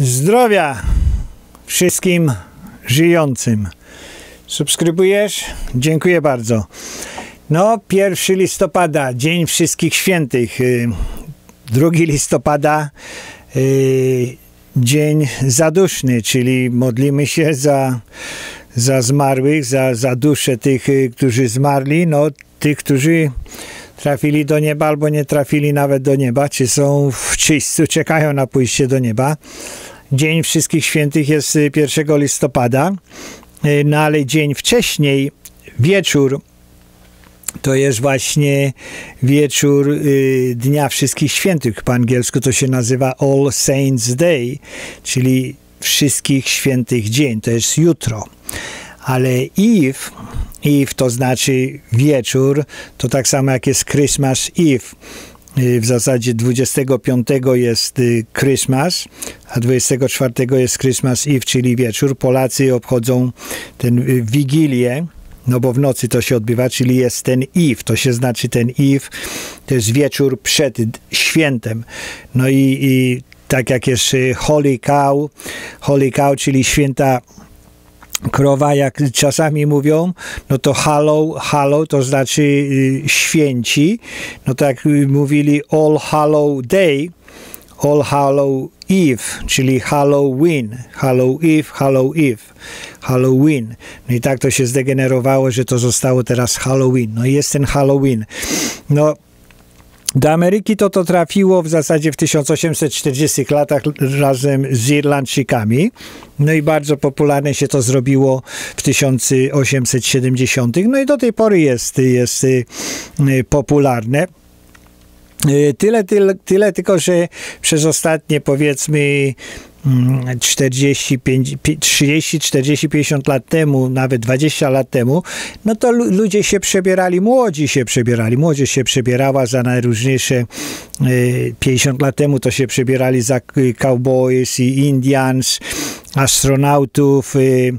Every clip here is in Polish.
Zdrowia wszystkim żyjącym. Subskrybujesz? Dziękuję bardzo. No, 1 listopada, Dzień Wszystkich Świętych. 2 listopada, y, Dzień Zaduszny, czyli modlimy się za, za zmarłych, za, za dusze tych, y, którzy zmarli, no, tych, którzy trafili do nieba albo nie trafili nawet do nieba, czy są w czyśćcu, czekają na pójście do nieba. Dzień Wszystkich Świętych jest 1 y, listopada, y, no ale dzień wcześniej, wieczór, to jest właśnie wieczór y, Dnia Wszystkich Świętych. Po angielsku to się nazywa All Saints Day, czyli Wszystkich Świętych Dzień. To jest jutro. Ale Eve, Eve to znaczy wieczór, to tak samo jak jest Christmas Eve. Y, w zasadzie 25 jest y, Christmas, a 24 jest Christmas Eve, czyli wieczór. Polacy obchodzą ten y, Wigilię, no bo w nocy to się odbywa, czyli jest ten Eve, to się znaczy ten Eve, to jest wieczór przed świętem. No i, i tak jak jest Holy Cow, Holy Cow, czyli święta krowa, jak czasami mówią, no to hallow, hallow to znaczy y, święci, no tak mówili All Hallow Day, All Hallow Eve, czyli Halloween, Hallow Eve, Hallow Eve, Halloween. No i tak to się zdegenerowało, że to zostało teraz Halloween. No i jest ten Halloween. No do Ameryki to to trafiło w zasadzie w 1840 latach razem z Irlandczykami. No i bardzo popularne się to zrobiło w 1870. No i do tej pory jest, jest y, popularne. Y, tyle, tyle, tyle tylko, że przez ostatnie powiedzmy 40, 30, 40, 50 lat temu, nawet 20 lat temu, no to ludzie się przebierali, młodzi się przebierali, młodzież się przebierała za najróżniejsze, 50 y, lat temu to się przebierali za cowboys i Indians, astronautów, y,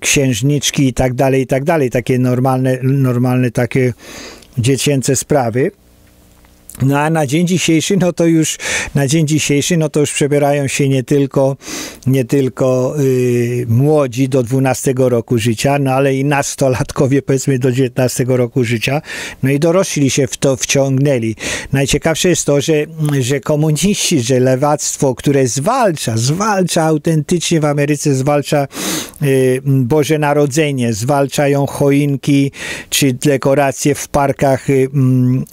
księżniczki i tak dalej, i tak dalej, takie normalne, normalne takie dziecięce sprawy. No a na dzień dzisiejszy, no to już na dzień dzisiejszy, no to już przebierają się nie tylko, nie tylko y, młodzi do 12 roku życia, no ale i nastolatkowie powiedzmy do 19 roku życia, no i dorośli się w to wciągnęli. Najciekawsze jest to, że, że komuniści, że lewactwo, które zwalcza, zwalcza autentycznie w Ameryce, zwalcza Boże Narodzenie, zwalczają choinki czy dekoracje w parkach y,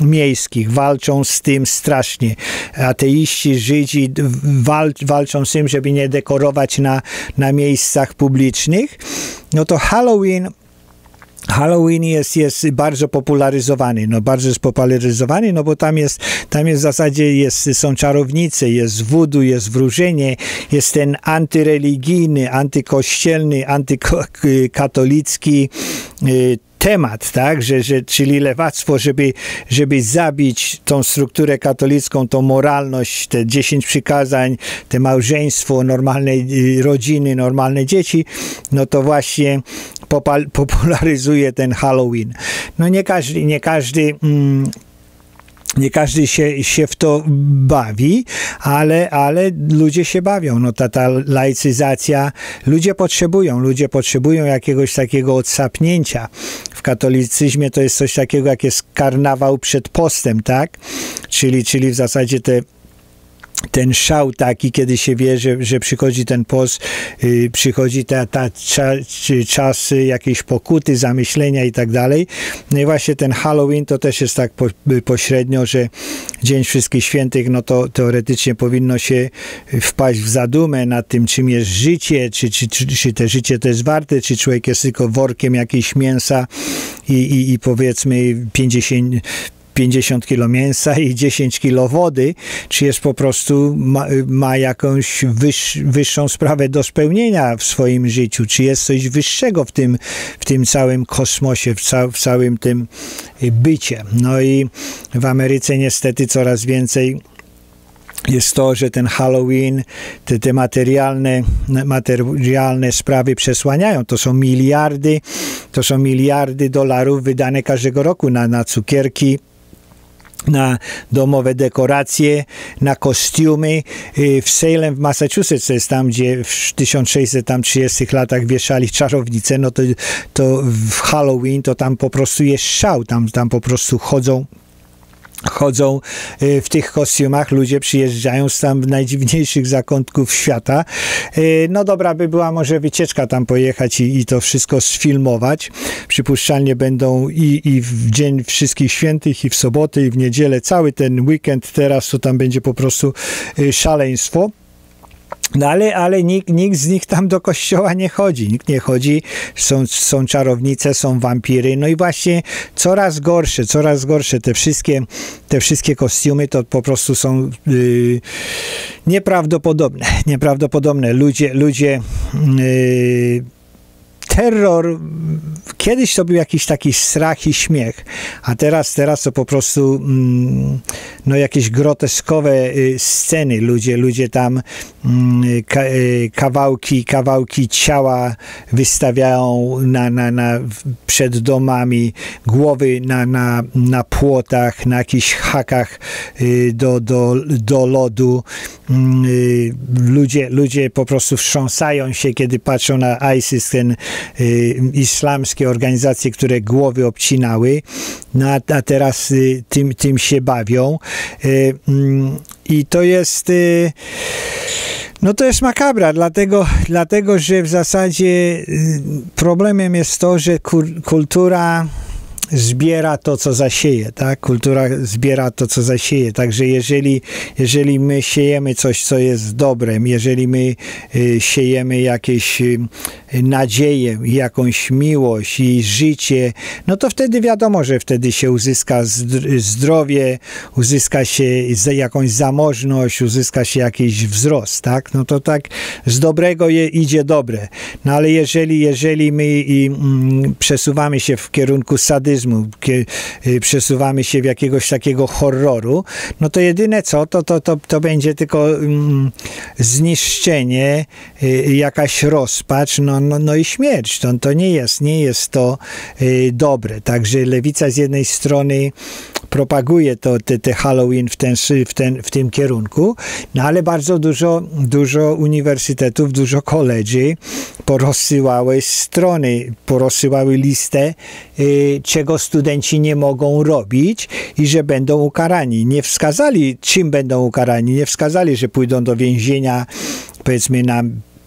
miejskich, walczą z tym strasznie. Ateiści, Żydzi wal, walczą z tym, żeby nie dekorować na, na miejscach publicznych. No to Halloween Halloween jest, jest bardzo popularyzowany, no bardzo jest popularyzowany, no bo tam jest, tam jest w zasadzie jest, są czarownice, jest voodoo, jest wróżenie, jest ten antyreligijny, antykościelny, antykatolicki y, temat, tak, że, że, czyli lewactwo, żeby, żeby zabić tą strukturę katolicką, tą moralność, te dziesięć przykazań, te małżeństwo, normalne y, rodziny, normalne dzieci, no to właśnie popularyzuje ten Halloween. No nie każdy, nie każdy mm, nie każdy się, się w to bawi, ale, ale ludzie się bawią. No ta, ta laicyzacja, ludzie potrzebują, ludzie potrzebują jakiegoś takiego odsapnięcia. W katolicyzmie to jest coś takiego, jak jest karnawał przed postem, tak? Czyli, czyli w zasadzie te ten szał taki, kiedy się wie, że, że przychodzi ten post, yy, przychodzi ta, ta cza, czas jakiejś pokuty, zamyślenia i tak dalej. No i właśnie ten Halloween to też jest tak po, pośrednio, że Dzień Wszystkich Świętych, no to teoretycznie powinno się wpaść w zadumę nad tym, czym jest życie, czy, czy, czy, czy te życie to jest warte, czy człowiek jest tylko workiem jakiegoś mięsa i, i, i powiedzmy 50 50 kilo mięsa i 10 kilo wody, czy jest po prostu, ma, ma jakąś wyż, wyższą sprawę do spełnienia w swoim życiu, czy jest coś wyższego w tym, w tym całym kosmosie, w, ca, w całym tym bycie. No i w Ameryce niestety coraz więcej jest to, że ten Halloween, te, te materialne, materialne sprawy przesłaniają. To są miliardy, to są miliardy dolarów wydane każdego roku na, na cukierki, na domowe dekoracje, na kostiumy. Y, w Salem w Massachusetts, tam, gdzie w 1630 latach wieszali czarownice, no to, to w Halloween to tam po prostu jest szał, tam, tam po prostu chodzą chodzą y, w tych kostiumach, ludzie przyjeżdżają z tam najdziwniejszych zakątków świata. Y, no dobra by była może wycieczka tam pojechać i, i to wszystko sfilmować. Przypuszczalnie będą i, i w Dzień Wszystkich Świętych, i w soboty, i w niedzielę, cały ten weekend teraz to tam będzie po prostu y, szaleństwo. No ale, ale nikt, nikt z nich tam do kościoła nie chodzi. Nikt nie chodzi. Są, są czarownice, są wampiry. No i właśnie coraz gorsze, coraz gorsze te wszystkie, te wszystkie kostiumy to po prostu są yy, nieprawdopodobne. Nieprawdopodobne. Ludzie, ludzie yy, terror, kiedyś to był jakiś taki strach i śmiech, a teraz, teraz to po prostu mm, no jakieś groteskowe y, sceny. Ludzie, ludzie tam mm, ka, y, kawałki, kawałki ciała wystawiają na, na, na, przed domami, głowy na, na, na płotach, na jakichś hakach y, do, do, do lodu. Mm, ludzie, ludzie po prostu wstrząsają się, kiedy patrzą na ISIS, ten y, islamskie organizacje, które głowy obcinały, no a, a teraz y, tym, tym się bawią. Y, mm, I to jest y, no to jest makabra, dlatego, dlatego że w zasadzie y, problemem jest to, że kultura zbiera to, co zasieje, tak? Kultura zbiera to, co zasieje. Także jeżeli, jeżeli my siejemy coś, co jest dobrem, jeżeli my y, siejemy jakieś y, nadzieję, jakąś miłość i życie, no to wtedy wiadomo, że wtedy się uzyska zdrowie, uzyska się jakąś zamożność, uzyska się jakiś wzrost, tak? No to tak z dobrego je, idzie dobre. No ale jeżeli, jeżeli my i, mm, przesuwamy się w kierunku sadyzmu, y, przesuwamy się w jakiegoś takiego horroru, no to jedyne co, to, to, to, to będzie tylko mm, zniszczenie, y, jakaś rozpacz, no, no, no i śmierć. To, to nie jest, nie jest to y, dobre. Także lewica z jednej strony propaguje to, te, te Halloween w, ten, w, ten, w tym kierunku, no ale bardzo dużo, dużo uniwersytetów, dużo koledzy porozsyłały strony, porozsyłały listę, y, czego studenci nie mogą robić i że będą ukarani. Nie wskazali, czym będą ukarani, nie wskazali, że pójdą do więzienia powiedzmy na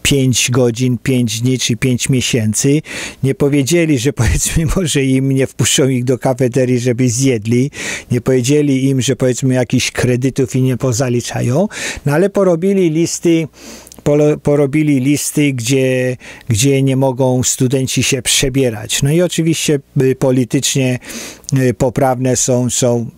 5 godzin, 5 dni czy 5 miesięcy. Nie powiedzieli, że powiedzmy może im nie wpuszczą ich do kafeterii, żeby zjedli. Nie powiedzieli im, że powiedzmy jakichś kredytów i nie pozaliczają. No ale porobili listy porobili listy, gdzie, gdzie nie mogą studenci się przebierać. No i oczywiście y, politycznie y, poprawne są, są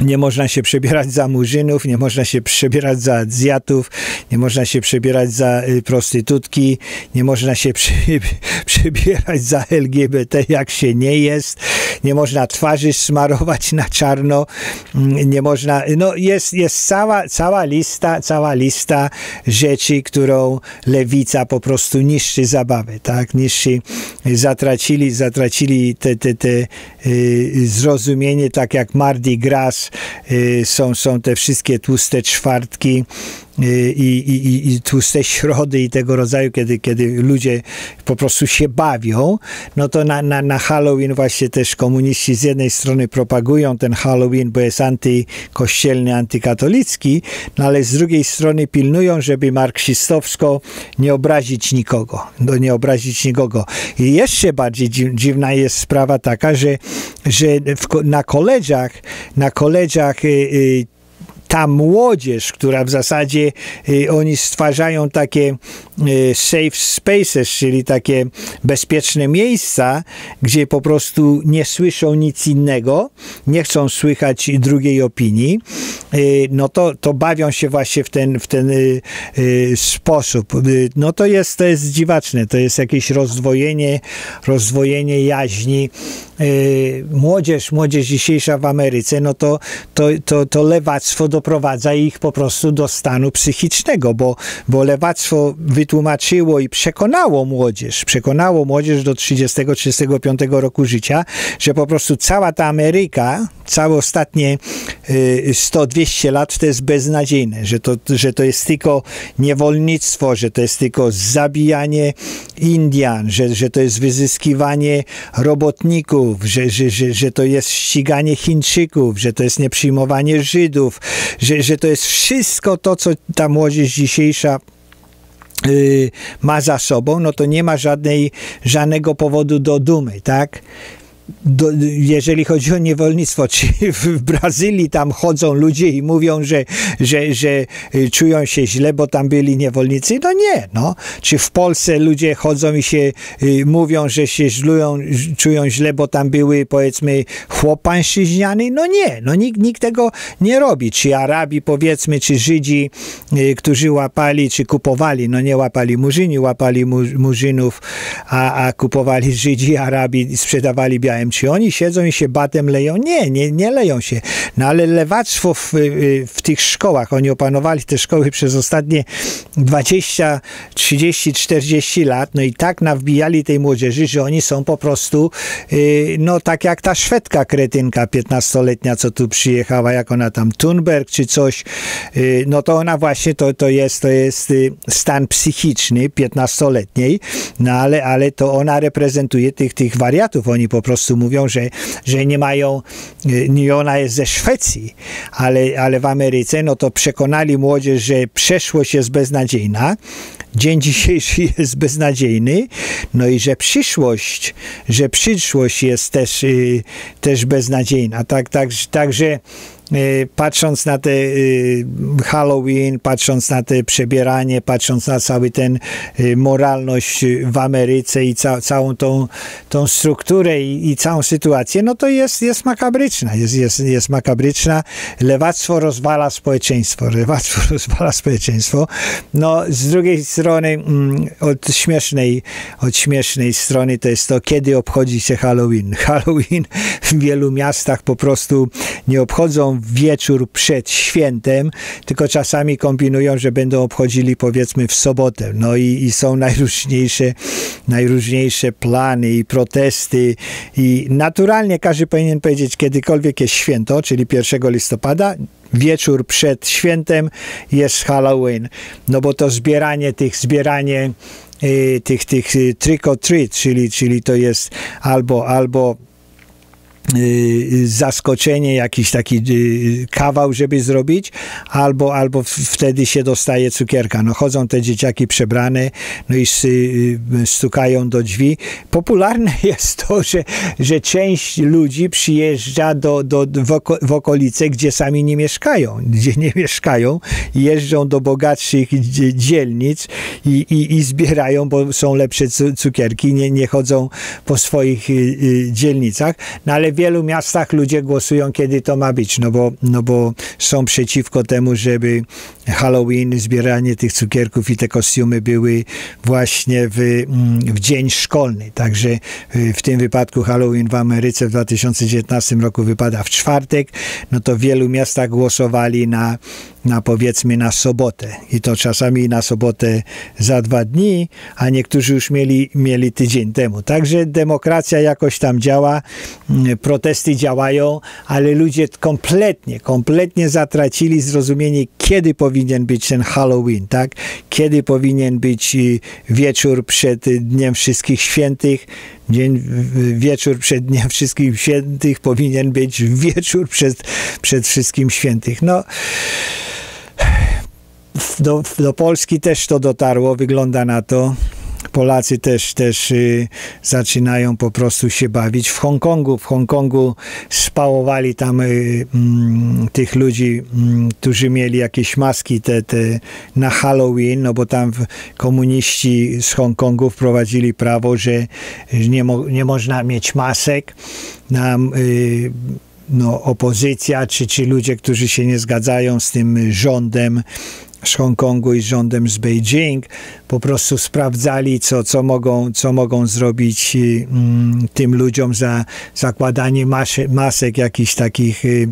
nie można się przebierać za murzynów, nie można się przebierać za Azjatów, nie można się przebierać za y, prostytutki, nie można się przebierać za LGBT, jak się nie jest, nie można twarzy smarować na czarno, mm, nie można, no jest, jest cała, cała lista, cała lista rzeczy, którą lewica po prostu niszczy zabawę, tak, niszczy, zatracili, zatracili te, te, te y, zrozumienie, tak jak Mardi Gras, Y, są, są te wszystkie tłuste czwartki, Y, i, i, i tłuste środy i tego rodzaju, kiedy, kiedy ludzie po prostu się bawią, no to na, na, na Halloween właśnie też komuniści z jednej strony propagują ten Halloween, bo jest antykościelny, antykatolicki, no ale z drugiej strony pilnują, żeby marksistowsko nie obrazić nikogo, no nie obrazić nikogo. I jeszcze bardziej dziwna jest sprawa taka, że, że w, na koleżach, na koleżach y, y, ta młodzież, która w zasadzie y, oni stwarzają takie safe spaces, czyli takie bezpieczne miejsca, gdzie po prostu nie słyszą nic innego, nie chcą słychać drugiej opinii, y, no to, to bawią się właśnie w ten, w ten sposób. No to jest, to jest dziwaczne, to jest jakieś rozdwojenie, rozdwojenie jaźni. Młodzież, młodzież dzisiejsza w Ameryce, no to, to, to, to lewactwo do doprowadza ich po prostu do stanu psychicznego, bo, bo lewactwo wy, wytłumaczyło i przekonało młodzież, przekonało młodzież do 30-35 roku życia, że po prostu cała ta Ameryka, całe ostatnie 100-200 lat to jest beznadziejne, że to, że to jest tylko niewolnictwo, że to jest tylko zabijanie Indian, że, że to jest wyzyskiwanie robotników, że, że, że, że to jest ściganie Chińczyków, że to jest nieprzyjmowanie Żydów, że, że to jest wszystko to, co ta młodzież dzisiejsza y, ma za sobą, no to nie ma żadnej, żadnego powodu do dumy, tak? Do, jeżeli chodzi o niewolnictwo, czy w Brazylii tam chodzą ludzie i mówią, że, że, że y, czują się źle, bo tam byli niewolnicy? No nie, no. Czy w Polsce ludzie chodzą i się y, mówią, że się źlują, czują źle, bo tam były powiedzmy chłop pańszczyźniany? No nie, no nikt, nikt tego nie robi. Czy Arabi powiedzmy, czy Żydzi, y, którzy łapali, czy kupowali, no nie łapali Murzyni, łapali mu, Murzynów, a, a kupowali Żydzi, Arabi sprzedawali białe czy oni siedzą i się batem leją? Nie, nie, nie leją się. No ale lewactwo w, y, w tych szkołach, oni opanowali te szkoły przez ostatnie 20, 30, 40 lat, no i tak nawbijali tej młodzieży, że oni są po prostu, y, no tak jak ta Szwedka kretynka 15-letnia, co tu przyjechała, jak ona tam Thunberg czy coś, y, no to ona właśnie, to, to jest, to jest stan psychiczny 15-letniej, no ale, ale to ona reprezentuje tych, tych wariatów, oni po prostu mówią, że, że nie mają, nie ona jest ze Szwecji, ale, ale w Ameryce, no to przekonali młodzież, że przeszłość jest beznadziejna, dzień dzisiejszy jest beznadziejny, no i że przyszłość, że przyszłość jest też, y, też beznadziejna. Tak, tak, także patrząc na te e, Halloween, patrząc na te przebieranie, patrząc na cały ten e, moralność w Ameryce i ca całą tą, tą strukturę i, i, całą sytuację, no to jest, jest makabryczna, jest, jest, jest makabryczna. Lewactwo rozwala społeczeństwo, lewactwo rozwala społeczeństwo. No z drugiej strony mm, od śmiesznej, od śmiesznej strony to jest to, kiedy obchodzi się Halloween. Halloween w wielu miastach po prostu nie obchodzą wieczór przed świętem, tylko czasami kombinują, że będą obchodzili powiedzmy w sobotę. No i, i są najróżniejsze, najróżniejsze plany i protesty i naturalnie każdy powinien powiedzieć kiedykolwiek jest święto, czyli 1 listopada, wieczór przed świętem jest Halloween. No bo to zbieranie tych, zbieranie y, tych, tych y, trick or treat, czyli, czyli to jest albo, albo zaskoczenie, jakiś taki y, kawał, żeby zrobić, albo, albo wtedy się dostaje cukierka. No chodzą te dzieciaki przebrane, no i y, stukają do drzwi. Popularne jest to, że, że część ludzi przyjeżdża do, do, w, w okolice, gdzie sami nie mieszkają, gdzie nie mieszkają, jeżdżą do bogatszych dzielnic i, i, i zbierają, bo są lepsze cukierki, nie, nie chodzą po swoich dzielnicach, no ale wielu miastach ludzie głosują, kiedy to ma być, no bo, no bo są przeciwko temu, żeby Halloween, zbieranie tych cukierków i te kostiumy były właśnie w, mm, w dzień szkolny. Także y, w tym wypadku Halloween w Ameryce w 2019 roku wypada w czwartek, no to w wielu miastach głosowali na na powiedzmy na sobotę i to czasami na sobotę za dwa dni, a niektórzy już mieli, mieli tydzień temu. Także demokracja jakoś tam działa, mm, protesty działają, ale ludzie kompletnie, kompletnie zatracili zrozumienie, kiedy powinien być ten Halloween, tak? Kiedy powinien być y, wieczór przed Dniem Wszystkich Świętych, Dzień, wieczór przed Dniem Wszystkich Świętych powinien być wieczór przed, przed Wszystkim Świętych. No, do, do Polski też to dotarło, wygląda na to. Polacy też, też y, zaczynają po prostu się bawić. W Hongkongu, w Hongkongu spałowali tam y, mm, tych ludzi, mm, którzy mieli jakieś maski te, te na Halloween, no bo tam komuniści z Hongkongu wprowadzili prawo, że nie, mo nie można mieć masek. Nam y, no, opozycja, czy, czy ludzie, którzy się nie zgadzają z tym rządem, z Hongkongu i z rządem z Beijing po prostu sprawdzali, co, co, mogą, co mogą zrobić mm, tym ludziom za zakładanie masy, masek jakichś takich y,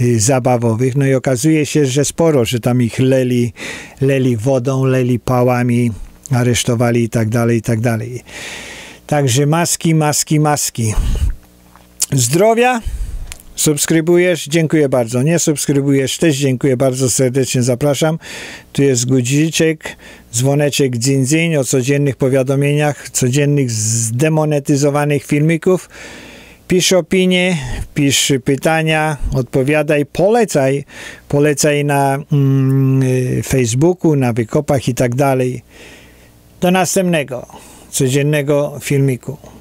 y, zabawowych. No i okazuje się, że sporo, że tam ich leli, leli wodą, leli pałami aresztowali i tak dalej, i tak dalej. Także maski, maski, maski. Zdrowia, subskrybujesz, dziękuję bardzo. Nie subskrybujesz, też dziękuję bardzo serdecznie, zapraszam. Tu jest guziczek, dzwoneczek dzin, dzin o codziennych powiadomieniach, codziennych zdemonetyzowanych filmików. Pisz opinie, pisz pytania, odpowiadaj, polecaj, polecaj na mm, Facebooku, na wykopach i tak dalej. Do następnego codziennego filmiku.